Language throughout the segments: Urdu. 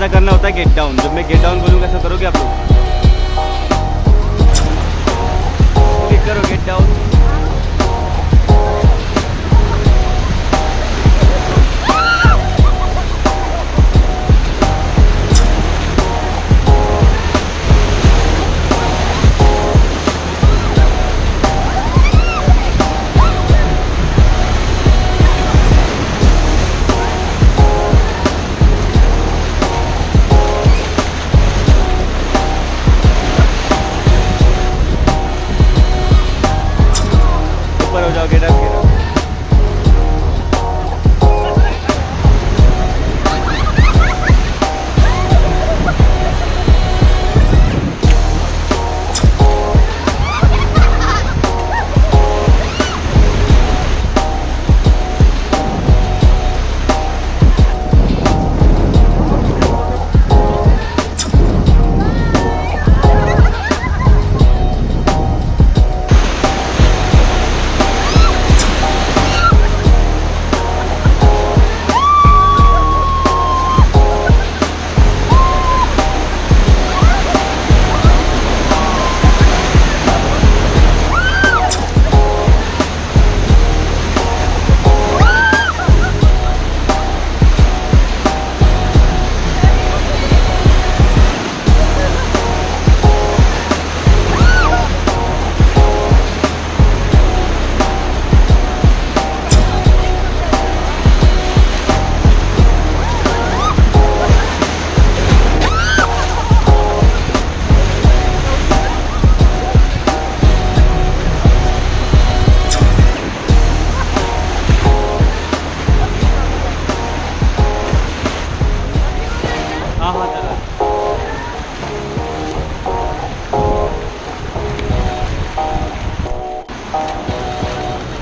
ایسا کرنا ہوتا ہے گیٹ ڈاؤن جب میں گیٹ ڈاؤن بولوں گا، ایسا کرو گے آپ لوگ؟ کرو گیٹ ڈاؤن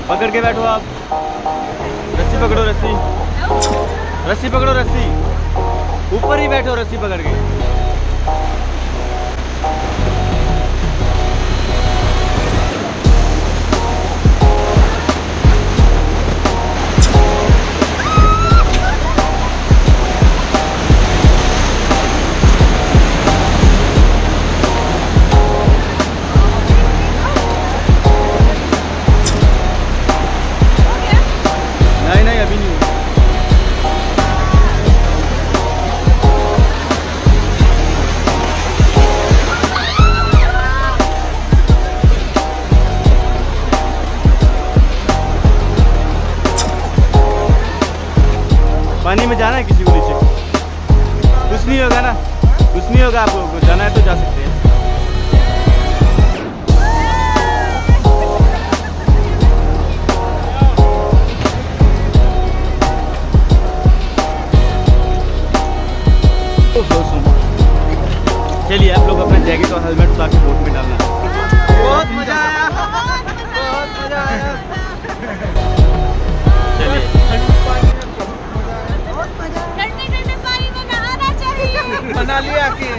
پکڑ کے بیٹھو آپ۔ رسی پکڑو رسی۔ رسی پکڑو رسی۔ اوپر ہی بیٹھو رسی پکڑ کے۔ پانی میں جانا ہے کسی کو نیچے کچھ نہیں ہوگا نا۔ کچھ نہیں ہوگا، آپ کو جانا ہے تو جا سکتے ہیں۔ چلیے، آپ لوگ اپنا جیکٹ اور ہیلمٹ اتار کے بوٹ میں ڈالنا۔ بہت مزہ آیا۔ بہت مزہ آیا۔ salí aquí.